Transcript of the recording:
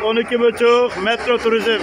12 buçuk metro turizm.